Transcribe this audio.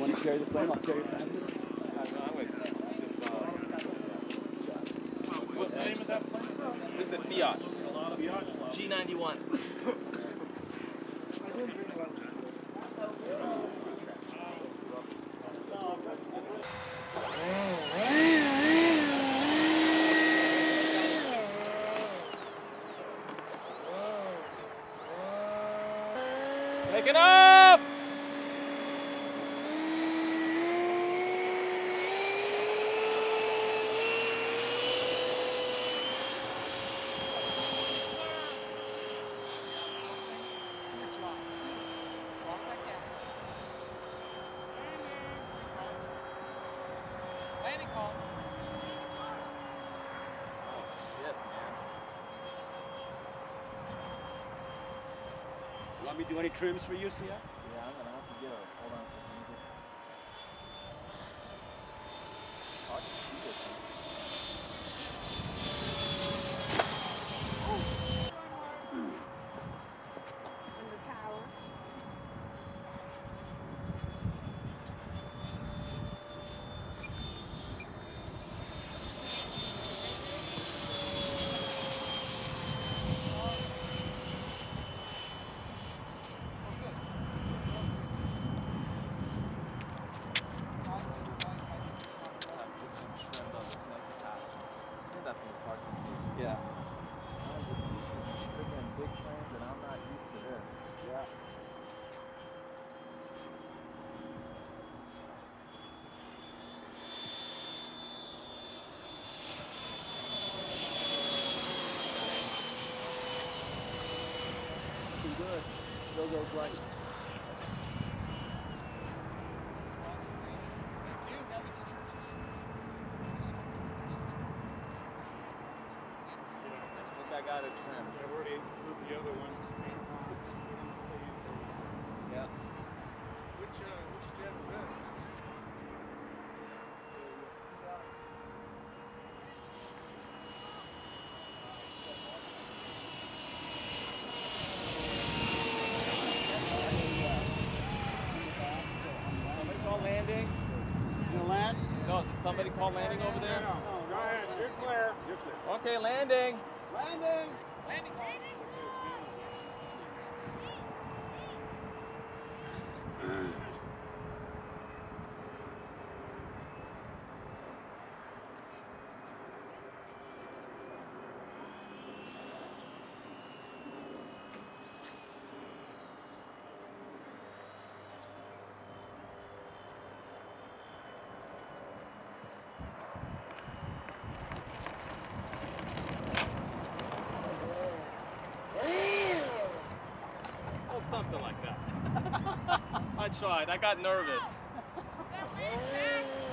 You want to carry the plane? I'll carry the plane. What's the name of that plane? This is a Fiat. G91. Taking off! Landing Oh, want me to do any trims for you, Sia? Yeah, I'm gonna have to get a. Hold on. let me just- Hard to see this thing. Yeah. I'm just used to freaking big planes and I'm not used to this. Yeah. Looking good. Still goes right. Got it trimmed. I've already moved the other one. Yeah. Which, uh, which jet is that? Somebody call landing. You gonna land? No, did somebody call landing over there? No, go ahead. You're clear. You're clear. Okay, landing. Landing! Landing call. Oh, something like that. I tried. I got nervous.